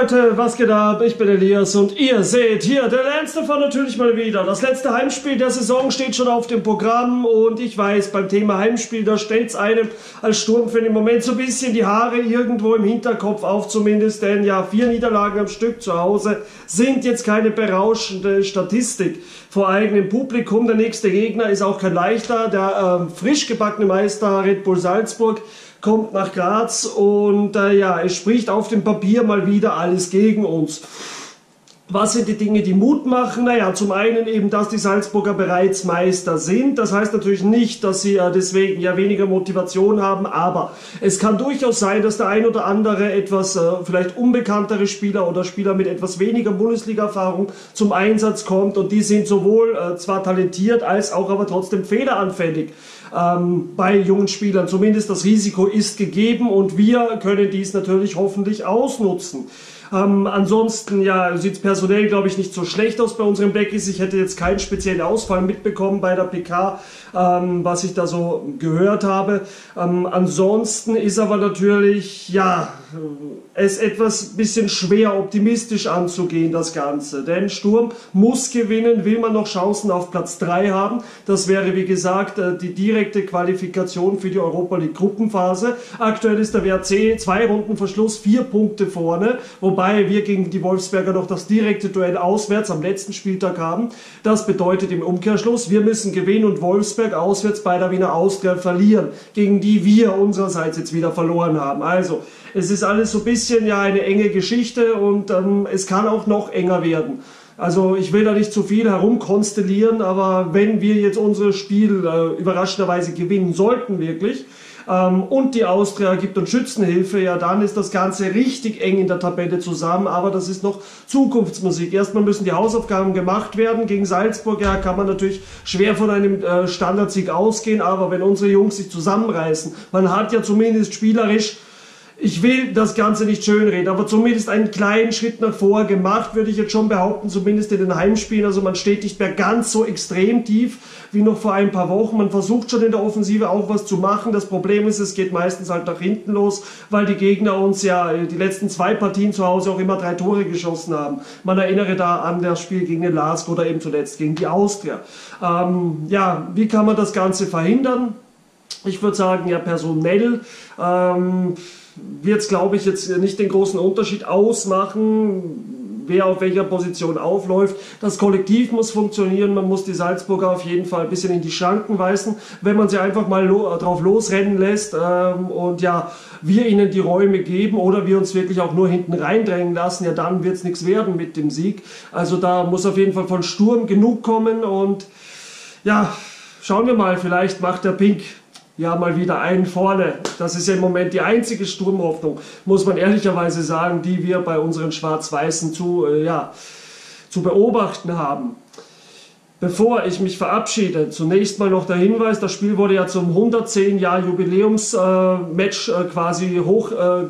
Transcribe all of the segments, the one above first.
Leute, was geht ab? Ich bin Elias und ihr seht hier der Landstefan natürlich mal wieder. Das letzte Heimspiel der Saison steht schon auf dem Programm und ich weiß, beim Thema Heimspiel, da stellt es einem als Sturmfan im Moment so ein bisschen die Haare irgendwo im Hinterkopf auf zumindest, denn ja, vier Niederlagen am Stück zu Hause sind jetzt keine berauschende Statistik vor eigenem Publikum. Der nächste Gegner ist auch kein leichter, der äh, frisch gebackene Meister Red Bull Salzburg kommt nach Graz und äh, ja, es spricht auf dem Papier mal wieder alles gegen uns. Was sind die Dinge, die Mut machen? Naja, zum einen eben, dass die Salzburger bereits Meister sind. Das heißt natürlich nicht, dass sie äh, deswegen ja weniger Motivation haben, aber es kann durchaus sein, dass der ein oder andere etwas äh, vielleicht unbekanntere Spieler oder Spieler mit etwas weniger Bundesliga-Erfahrung zum Einsatz kommt und die sind sowohl äh, zwar talentiert als auch aber trotzdem fehleranfällig ähm, bei jungen Spielern. Zumindest das Risiko ist gegeben und wir können dies natürlich hoffentlich ausnutzen. Ähm, ansonsten ja, sieht es personell, glaube ich, nicht so schlecht aus bei unseren Backies. Ich hätte jetzt keinen speziellen Ausfall mitbekommen bei der PK, ähm, was ich da so gehört habe. Ähm, ansonsten ist aber natürlich, ja, es etwas bisschen schwer optimistisch anzugehen, das Ganze. Denn Sturm muss gewinnen, will man noch Chancen auf Platz 3 haben. Das wäre, wie gesagt, äh, die direkte Qualifikation für die Europa League Gruppenphase. Aktuell ist der WRC zwei Runden Verschluss, vier Punkte vorne, wobei wir gegen die Wolfsberger noch das direkte Duell auswärts am letzten Spieltag haben. Das bedeutet im Umkehrschluss, wir müssen gewinnen und Wolfsberg auswärts bei der Wiener Austria verlieren, gegen die wir unsererseits jetzt wieder verloren haben. Also, es ist alles so ein bisschen ja eine enge Geschichte und ähm, es kann auch noch enger werden. Also ich will da nicht zu viel herumkonstellieren, aber wenn wir jetzt unser Spiel äh, überraschenderweise gewinnen sollten, wirklich, ähm, und die Austria gibt uns Schützenhilfe, ja, dann ist das Ganze richtig eng in der Tabelle zusammen, aber das ist noch Zukunftsmusik. Erstmal müssen die Hausaufgaben gemacht werden. Gegen Salzburg, ja, kann man natürlich schwer von einem äh, Standardsieg ausgehen, aber wenn unsere Jungs sich zusammenreißen, man hat ja zumindest spielerisch ich will das Ganze nicht schönreden, aber zumindest einen kleinen Schritt nach vor gemacht, würde ich jetzt schon behaupten, zumindest in den Heimspielen. Also man steht nicht mehr ganz so extrem tief wie noch vor ein paar Wochen. Man versucht schon in der Offensive auch was zu machen. Das Problem ist, es geht meistens halt nach hinten los, weil die Gegner uns ja die letzten zwei Partien zu Hause auch immer drei Tore geschossen haben. Man erinnere da an das Spiel gegen den Lask oder eben zuletzt gegen die Austria. Ähm, ja, wie kann man das Ganze verhindern? Ich würde sagen, ja, personell. Ähm, wird es, glaube ich, jetzt nicht den großen Unterschied ausmachen, wer auf welcher Position aufläuft. Das Kollektiv muss funktionieren, man muss die Salzburger auf jeden Fall ein bisschen in die Schranken weisen, wenn man sie einfach mal lo drauf losrennen lässt ähm, und ja, wir ihnen die Räume geben oder wir uns wirklich auch nur hinten reindrängen lassen, ja dann wird es nichts werden mit dem Sieg. Also da muss auf jeden Fall von Sturm genug kommen und ja, schauen wir mal, vielleicht macht der Pink ja mal wieder einen vorne. Das ist ja im Moment die einzige Sturmhoffnung, muss man ehrlicherweise sagen, die wir bei unseren Schwarz-Weißen zu, äh, ja, zu beobachten haben. Bevor ich mich verabschiede, zunächst mal noch der Hinweis, das Spiel wurde ja zum 110 Jahr Jubiläumsmatch äh, äh, quasi hoch äh,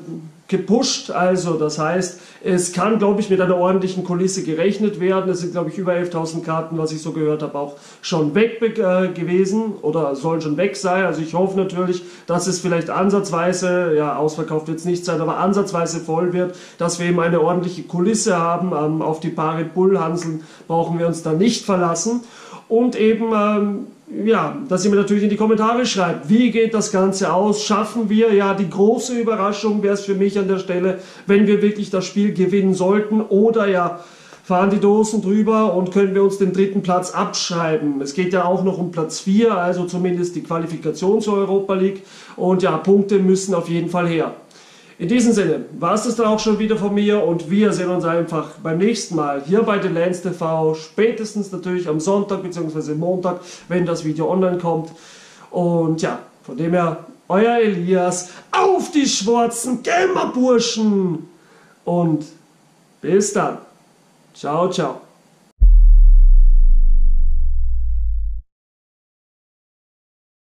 gepusht. Also das heißt, es kann, glaube ich, mit einer ordentlichen Kulisse gerechnet werden. Es sind, glaube ich, über 11.000 Karten, was ich so gehört habe, auch schon weg äh, gewesen oder sollen schon weg sein. Also ich hoffe natürlich, dass es vielleicht ansatzweise, ja, ausverkauft es nicht sein, aber ansatzweise voll wird, dass wir eben eine ordentliche Kulisse haben. Ähm, auf die Paare Bullhanseln brauchen wir uns da nicht verlassen. Und eben, ähm, ja, dass ihr mir natürlich in die Kommentare schreibt, wie geht das Ganze aus? Schaffen wir, ja, die große Überraschung wäre es für mich an der Stelle, wenn wir wirklich das Spiel gewinnen sollten oder ja, fahren die Dosen drüber und können wir uns den dritten Platz abschreiben. Es geht ja auch noch um Platz 4, also zumindest die Qualifikation zur Europa League und ja, Punkte müssen auf jeden Fall her. In diesem Sinne war es das dann auch schon wieder von mir und wir sehen uns einfach beim nächsten Mal hier bei den Lens TV, spätestens natürlich am Sonntag bzw. Montag, wenn das Video online kommt. Und ja, von dem her, euer Elias, auf die schwarzen Gamerburschen und bis dann. Ciao, ciao.